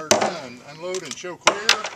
are done. Unload and show clear.